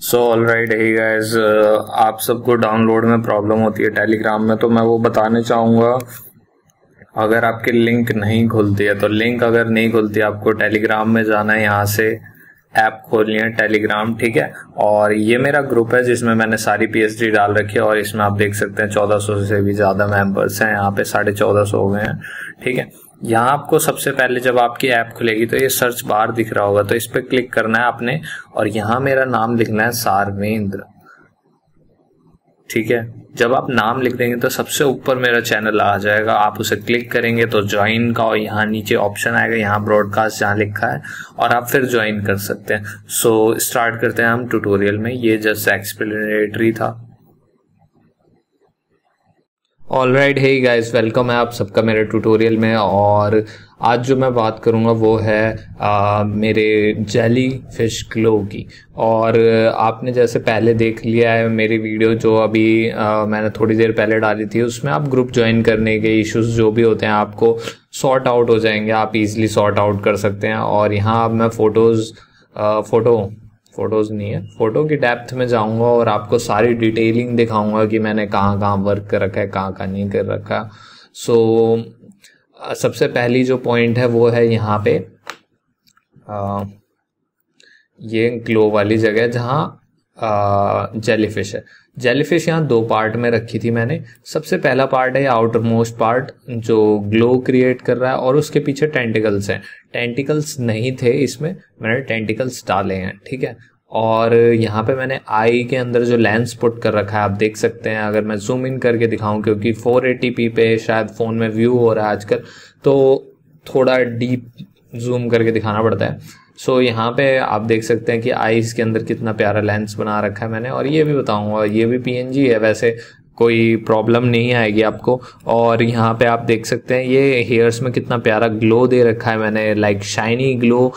So all right hi guys आप सबको download में प्रॉब्लम होती है टेलीग्राम में तो मैं वो बताने चाहूँगा। अगर आपके लिंक नहीं खुलती है तो लिंक अगर नहीं खुलती, आपको टेलीग्राम में जाना है, यहाँ से ऐप खोलनी है टेलीग्राम ठीक है? और ये मेरा ग्रुप है जिसमें मैंने सारी पीएचडी डाल रखी है, और इसमें आप देख सकते हैं, चौदह सौ से भी ज़्यादा मेंबर्स हैं, यहाँ पे साढ़े चौदह सौ हो गए हैं, ठीक है? यहाँ आपको सबसे पहले जब आपकी ऐप खुलेगी तो ये सर्च बार दिख रहा होगा तो इस पर क्लिक करना है आपने और यहाँ मेरा नाम लिखना है सारवेंद्र। ठीक है? जब आप नाम लिख देंगे तो सबसे ऊपर मेरा चैनल आ जाएगा आप उसे क्लिक करेंगे तो ज्वाइन का और यहाँ नीचे ऑप्शन आएगा यहाँ ब्रॉडकास्ट जहाँ लिखा है और आप फिर ज्वाइन कर सकते हैं। सो so, स्टार्ट करते हैं हम ट्यूटोरियल में ये जस्ट एक्सप्लेनेटरी था। ऑल राइट है गाइस वेलकम है आप सबका मेरे ट्यूटोरियल में और आज जो मैं बात करूँगा वो है आ, मेरे जेली फ़िश ग्लो की। और आपने जैसे पहले देख लिया है मेरी वीडियो जो अभी आ, मैंने थोड़ी देर पहले डाली थी उसमें आप ग्रुप ज्वाइन करने के इश्यूज़ जो भी होते हैं आपको सॉर्ट आउट हो जाएँगे आप इजीली सॉर्ट आउट कर सकते हैं। और यहाँ अब मैं फ़ोटोज़ फ़ोटो फ़ोटोज़ नहीं है। फ़ोटो की डेप्थ में जाऊँगा और आपको सारी डिटेलिंग दिखाऊँगा कि मैंने कहाँ कहाँ वर्क कर रखा है कहाँ कहाँ नहीं कर रखा। सो so, सबसे पहली जो पॉइंट है वो है यहाँ पे आ, ये ग्लो वाली जगह जहाँ जेलीफिश है। जेलीफिश यहाँ दो पार्ट में रखी थी मैंने। सबसे पहला पार्ट है आउटर मोस्ट पार्ट जो ग्लो क्रिएट कर रहा है, और उसके पीछे टेंटिकल्स हैं। टेंटिकल्स नहीं थे इसमें, मैंने टेंटिकल्स डाले हैं, ठीक है? और यहाँ पे मैंने आई के अंदर जो लेंस पुट कर रखा है, आप देख सकते हैं, अगर मैं जूम इन करके दिखाऊँ, क्योंकि 480p पे शायद फ़ोन में व्यू हो रहा है आजकल तो थोड़ा डीप जूम करके दिखाना पड़ता है। सो so, यहाँ पे आप देख सकते हैं कि आईज के अंदर कितना प्यारा लेंस बना रखा है मैंने और ये भी बताऊँगा ये भी पीएनजी है वैसे कोई प्रॉब्लम नहीं आएगी आपको और यहाँ पे आप देख सकते हैं ये हेयर्स में कितना प्यारा ग्लो दे रखा है मैंने लाइक शाइनी ग्लो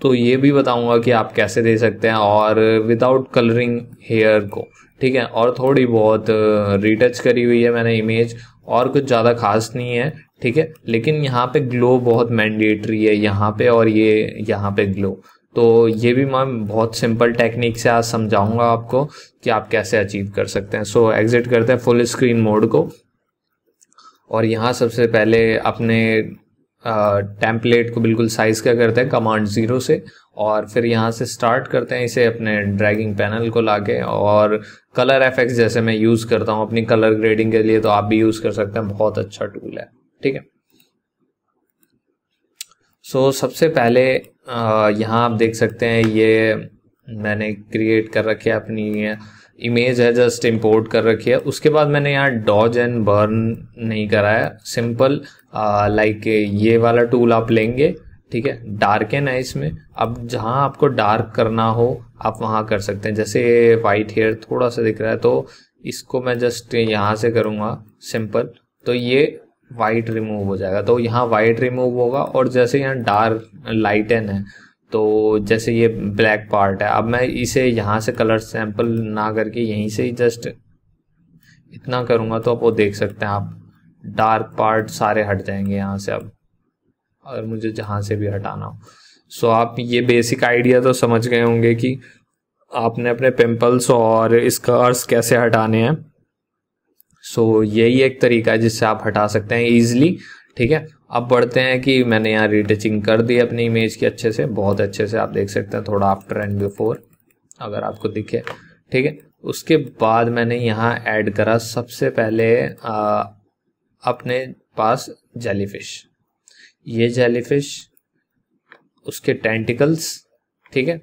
तो ये भी बताऊँगा कि आप कैसे दे सकते हैं और विदाउट कलरिंग हेयर को ठीक है? और थोड़ी बहुत रिटच करी हुई है मैंने इमेज और कुछ ज़्यादा खास नहीं है ठीक है? लेकिन यहाँ पे ग्लो बहुत मैंडेटरी है यहाँ पे और ये यहाँ पे ग्लो तो ये भी मैं बहुत सिंपल टेक्निक से आज समझाऊँगा आपको कि आप कैसे अचीव कर सकते हैं। सो so, एग्जिट करते हैं फुल स्क्रीन मोड को। और यहाँ सबसे पहले अपने टेम्पलेट को बिल्कुल साइज़ क्या करते हैं कमांड ज़ीरो से और फिर यहाँ से स्टार्ट करते हैं इसे अपने ड्रैगिंग पैनल को लाके और कलर एफेक्ट्स जैसे मैं यूज़ करता हूँ अपनी कलर ग्रेडिंग के लिए तो आप भी यूज़ कर सकते हैं बहुत अच्छा टूल है ठीक है? सो so, सबसे पहले यहाँ आप देख सकते हैं ये मैंने क्रिएट कर रखी है अपनी इमेज है जस्ट इंपोर्ट कर रखी है। उसके बाद मैंने यहाँ डॉज एंड बर्न नहीं करा है। सिंपल लाइक ये वाला टूल आप लेंगे, ठीक है? डार्कन है इसमें। अब जहाँ आपको डार्क करना हो, आप वहाँ कर सकते हैं। जैसे वाइट हेयर थोड़ा सा दिख रहा है तो इसको मैं जस्ट यहाँ से करूँगा सिंपल तो ये वाइट रिमूव हो जाएगा। तो यहाँ वाइट रिमूव होगा, और जैसे यहाँ डार्क लाइटन है तो जैसे ये ब्लैक पार्ट है। अब मैं इसे यहाँ से कलर सैंपल ना करके यहीं से ही जस्ट इतना करूँगा तो आप वो देख सकते हैं आप। डार्क पार्ट सारे हट जाएँगे यहाँ से अब। अगर मुझे जहाँ से भी हटाना हो। सो आप ये बेसिक आइडिया तो समझ गए होंगे कि आपने अपने पिंपल्स और स्कर्स कैसे हटाने हैं। सो यही एक तरीका है जिससे आप हटा सकते हैं ईजिली ठीक है? अब बढ़ते हैं कि मैंने यहाँ रिटचिंग कर दी अपनी इमेज की अच्छे से। बहुत अच्छे से आप देख सकते हैं थोड़ा आफ्टर एंड बिफोर अगर आपको दिखे ठीक है? उसके बाद मैंने यहाँ ऐड करा सबसे पहले आ, अपने पास जेलीफिश ये जेलीफिश उसके टेंटिकल्स ठीक है?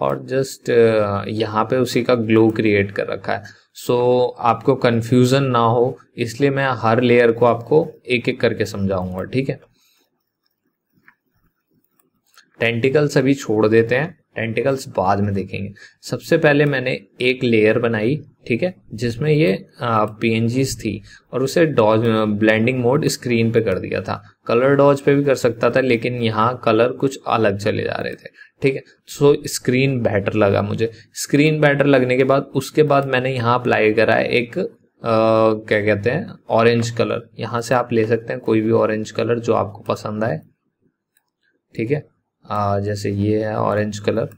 और जस्ट यहाँ पे उसी का ग्लो क्रिएट कर रखा है। सो so, आपको कंफ्यूजन ना हो इसलिए मैं हर लेयर को आपको एक एक करके समझाऊँगा ठीक है? टेंटिकल्स अभी छोड़ देते हैं टेंटिकल्स बाद में देखेंगे। सबसे पहले मैंने एक लेयर बनाई ठीक है? जिसमें ये पी थी और उसे डॉज ब्लेंडिंग मोड स्क्रीन पे कर दिया था। कलर डॉज पे भी कर सकता था लेकिन यहाँ कलर कुछ अलग चले जा रहे थे। ठीक है? सो स्क्रीन बेटर लगा मुझे। स्क्रीन बेटर लगने के बाद उसके बाद मैंने यहाँ अप्लाई करा है एक आ, क्या कहते हैं ऑरेंज कलर यहाँ से आप ले सकते हैं कोई भी ऑरेंज कलर जो आपको पसंद आए। ठीक है? आ, जैसे ये है ऑरेंज कलर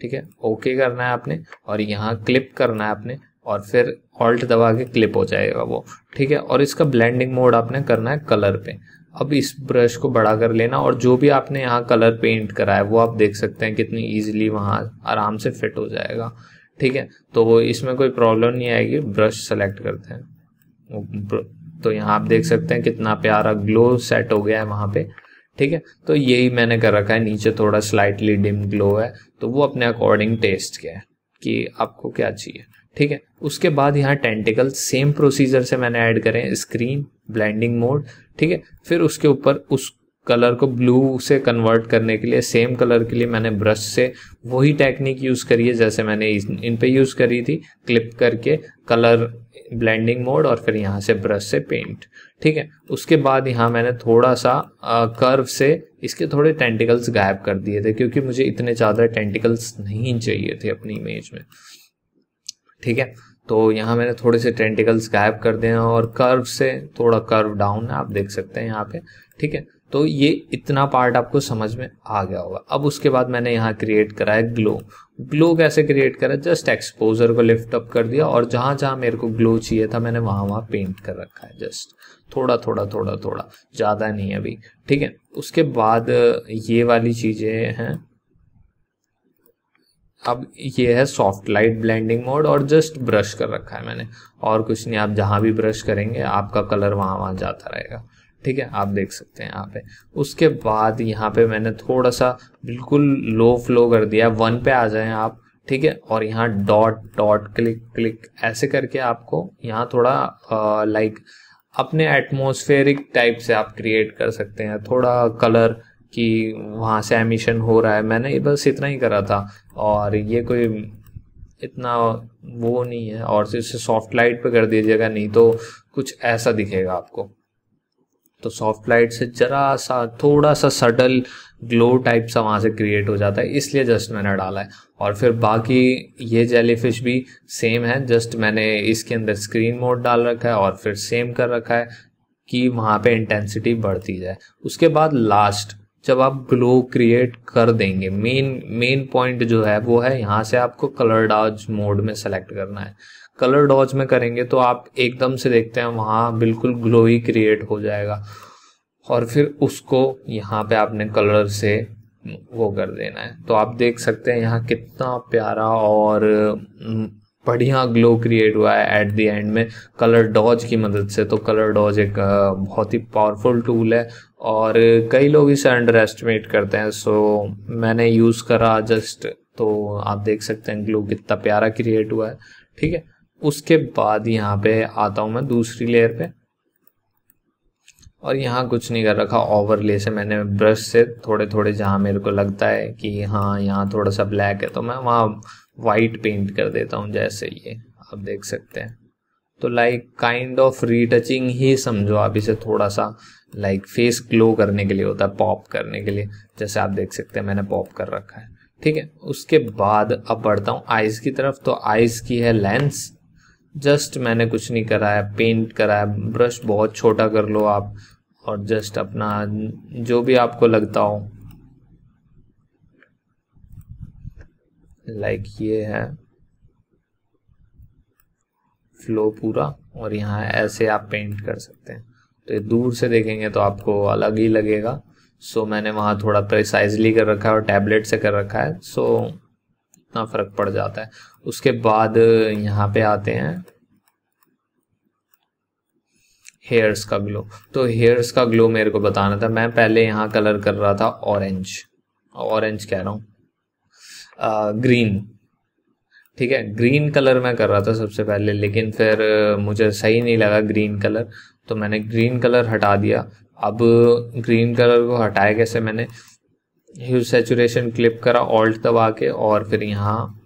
ठीक है? ओके करना है आपने और यहाँ क्लिप करना है आपने और फिर ऑल्ट दबा के क्लिप हो जाएगा वो, ठीक है? और इसका ब्लेंडिंग मोड आपने करना है कलर पे। अब इस ब्रश को बड़ा कर लेना और जो भी आपने यहाँ कलर पेंट करा है वो आप देख सकते हैं कितनी इजीली वहाँ आराम से फिट हो जाएगा, ठीक है? तो इसमें कोई प्रॉब्लम नहीं आएगी ब्रश सेलेक्ट करते हैं। तो यहाँ आप देख सकते हैं कितना प्यारा ग्लो सेट हो गया है वहाँ पे। ठीक है? तो यही मैंने कर रखा है। नीचे थोड़ा स्लाइटली डिम ग्लो है तो वो अपने अकॉर्डिंग टेस्ट क्या है कि आपको क्या चाहिए। ठीक है? उसके बाद यहाँ टेंटिकल सेम प्रोसीजर से मैंने ऐड करें स्क्रीन ब्लेंडिंग मोड ठीक है? फिर उसके ऊपर उस कलर को ब्लू से कन्वर्ट करने के लिए सेम कलर के लिए मैंने ब्रश से वही टेक्निक यूज़ करी है जैसे मैंने इन पे यूज़ करी थी क्लिप करके कलर ब्लेंडिंग मोड और फिर यहाँ से ब्रश से पेंट ठीक है? उसके बाद यहाँ मैंने थोड़ा सा आ, कर्व से इसके थोड़े टेंटिकल्स गायब कर दिए थे क्योंकि मुझे इतने ज़्यादा टेंटिकल्स नहीं चाहिए थे अपनी इमेज में। ठीक है? तो यहाँ मैंने थोड़े से टेंटिकल्स गायब कर दिए और कर्व से थोड़ा कर्व डाउन है आप देख सकते हैं यहाँ पे। ठीक है? तो ये इतना पार्ट आपको समझ में आ गया होगा। अब उसके बाद मैंने यहाँ क्रिएट करा है ग्लो ग्लो कैसे क्रिएट करा? जस्ट एक्सपोजर को लिफ्ट अप कर दिया और जहाँ जहाँ मेरे को ग्लो चाहिए था, मैंने वहाँ वहाँ पेंट कर रखा है जस्ट थोड़ा थोड़ा थोड़ा थोड़ा। ज़्यादा नहीं अभी। ठीक है? उसके बाद ये वाली चीज़ें हैं। अब ये है सॉफ्ट लाइट ब्लेंडिंग मोड और जस्ट ब्रश कर रखा है मैंने। और कुछ नहीं, आप जहाँ भी ब्रश करेंगे, आपका कलर वहाँ वहाँ जाता रहेगा। ठीक है, आप देख सकते हैं यहाँ पे। उसके बाद यहाँ पे मैंने थोड़ा सा बिल्कुल लो फ्लो कर दिया। वन पे आ जाए आप, ठीक है? और यहाँ डॉट डॉट क्लिक क्लिक ऐसे करके आपको यहाँ थोड़ा लाइक अपने एटमोसफेरिक टाइप से आप क्रिएट कर सकते हैं। थोड़ा कलर कि वहाँ से एमिशन हो रहा है। मैंने बस इतना ही करा था। और ये कोई इतना वो नहीं है। और इसे सॉफ्ट लाइट पे कर दीजिएगा, नहीं तो कुछ ऐसा दिखेगा आपको। तो सॉफ्ट लाइट से जरा सा, थोड़ा सा सटल ग्लो टाइप सा वहाँ से क्रिएट हो जाता है, इसलिए जस्ट मैंने डाला है। और फिर बाकी ये जेलीफिश भी सेम है जस्ट मैंने इसके अंदर स्क्रीन मोड डाल रखा है और फिर सेम कर रखा है कि वहाँ पे इंटेंसिटी बढ़ती जाए। उसके बाद लास्ट जब आप ग्लो क्रिएट कर देंगे मेन मेन पॉइंट जो है वो है, यहाँ से आपको कलर डॉज मोड में सेलेक्ट करना है। कलर डॉज में करेंगे तो आप एकदम से देखते हैं वहाँ बिल्कुल ग्लो ही क्रिएट हो जाएगा। और फिर उसको यहाँ पे आपने कलर से वो कर देना है। तो आप देख सकते हैं यहाँ कितना प्यारा और बढ़िया ग्लो क्रिएट हुआ है एट द एंड में कलर डॉज की मदद से। तो कलर डॉज एक बहुत ही पावरफुल टूल है और कई लोग इसे अंडर एस्टिमेट करते हैं। सो मैंने यूज़ करा जस्ट तो आप देख सकते हैं ग्लो कितना प्यारा क्रिएट हुआ है। ठीक है? उसके बाद यहाँ पे आता हूँ मैं दूसरी लेयर पे। और यहाँ कुछ नहीं कर रखा ओवरले से मैंने ब्रश से थोड़े थोड़े जहाँ मेरे को लगता है कि हाँ यहाँ थोड़ा सा ब्लैक है तो मैं वहाँ वाइट पेंट कर देता हूँ जैसे ये, आप देख सकते हैं। तो लाइक काइंड ऑफ़ रीटचिंग ही समझो आप इसे थोड़ा सा लाइक फेस ग्लो करने के लिए होता है पॉप करने के लिए। जैसे आप देख सकते हैं मैंने पॉप कर रखा है। ठीक है, उसके बाद अब बढ़ता हूँ आइज़ की तरफ़ तो आइज़ की है लेंस जस्ट मैंने कुछ नहीं करा है पेंट करा है ब्रश बहुत छोटा कर लो आप और जस्ट अपना जो भी आपको लगता हो। लाइक like ये है। फ्लो पूरा और यहाँ ऐसे आप पेंट कर सकते हैं। तो दूर से देखेंगे तो आपको अलग ही लगेगा। सो मैंने वहाँ थोड़ा प्रिसाइजली कर रखा है और टैबलेट से कर रखा है। सो इतना फ़र्क पड़ जाता है। उसके बाद यहाँ पे आते हैं। हेयर्स का ग्लो तो हेयर्स का ग्लो मेरे को बताना था। मैं पहले यहाँ कलर कर रहा था ऑरेंज ऑरेंज कह रहा हूँ। ग्रीन ठीक है ग्रीन कलर मैं कर रहा था सबसे पहले, लेकिन फिर मुझे सही नहीं लगा ग्रीन कलर तो मैंने ग्रीन कलर हटा दिया। अब ग्रीन कलर को हटाए कैसे मैंने? ह्यू सेचुरेशन क्लिप करा, ऑल्ट दबा के, और फिर यहाँ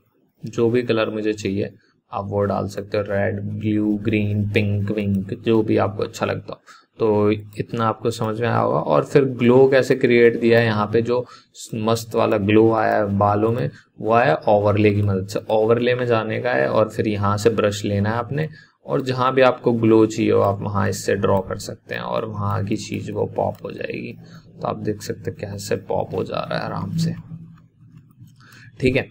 जो भी कलर मुझे चाहिए, आप वो डाल सकते हो, red, blue, green, pink, wink, जो भी आपको अच्छा लगता हो। तो इतना आपको समझ में आया होगा। और फिर ग्लो कैसे क्रिएट दिया है यहाँ पे, जो मस्त वाला ग्लो आया है बालों में, वो आया ओवरले की मदद से। ओवरले में जाने का है, और फिर यहाँ से ब्रश लेना है आपने। और जहाँ भी आपको ग्लो चाहिए हो, आप वहाँ इससे ड्रॉ कर सकते हैं, और वहाँ की चीज़ वो पॉप हो जाएगी। तो आप देख सकते हैं कैसे पॉप हो जा रहा है आराम से। ठीक है?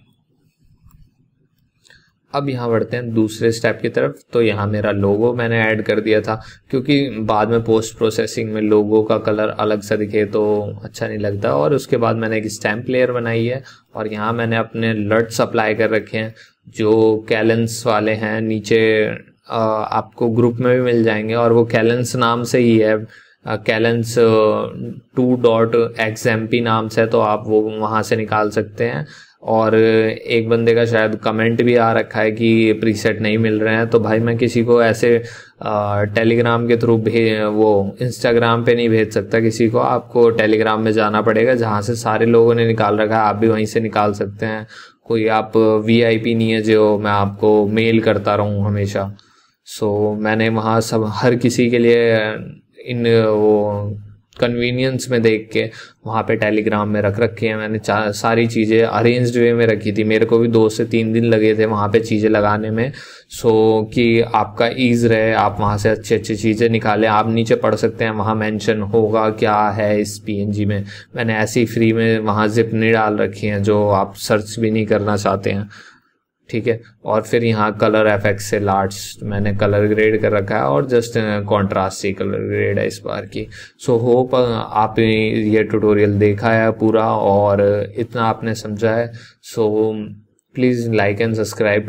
अब यहाँ बढ़ते हैं दूसरे स्टेप की तरफ़। तो यहाँ मेरा लोगो मैंने ऐड कर दिया था, क्योंकि बाद में पोस्ट प्रोसेसिंग में लोगो का कलर अलग सा दिखे तो अच्छा नहीं लगता। और उसके बाद मैंने एक स्टैम्प लेयर बनाई है, और यहाँ मैंने अपने लट्स अप्लाई कर रखे हैं, जो कैलेंस वाले हैं। नीचे आपको ग्रुप में भी मिल जाएँगे, और वो कैलेंस नाम से ही है। कैलेंस two dot X M P नाम से तो आप वो वहाँ से निकाल सकते हैं। और एक बंदे का शायद कमेंट भी आ रखा है कि प्रीसेट नहीं मिल रहे हैं। तो भाई मैं किसी को ऐसे टेलीग्राम के थ्रू भेज वो इंस्टाग्राम पे नहीं भेज सकता किसी को। आपको टेलीग्राम में जाना पड़ेगा, जहाँ से सारे लोगों ने निकाल रखा है। आप भी वहीं से निकाल सकते हैं। कोई आप वी नहीं है जो मैं आपको मेल करता रहूँ हमेशा। सो मैंने वहाँ सब, हर किसी के लिए इन, वो कन्वीनियंस में देख के वहाँ पे टेलीग्राम में रख रखी है मैंने सारी चीज़ें अरेंज्ड वे में रखी थी। मेरे को भी दो से तीन दिन लगे थे वहाँ पे चीज़ें लगाने में। सो कि आपका ईज रहे, आप वहाँ से अच्छी अच्छी चीज़ें निकालें। आप नीचे पढ़ सकते हैं, वहाँ मेंशन होगा क्या है इस पीएनजी में। मैंने ऐसी फ्री में वहाँ जिप नहीं डाल रखी हैं जो आप सर्च भी नहीं करना चाहते हैं। ठीक है? और फिर यहाँ कलर एफेक्ट से लार्ज मैंने कलर ग्रेड कर रखा है और जस्ट कॉन्ट्रास्ट सी कलर ग्रेड है इस बार की। सो so, होप आप ये ट्यूटोरियल देखा है पूरा और इतना आपने समझा है। So please like and subscribe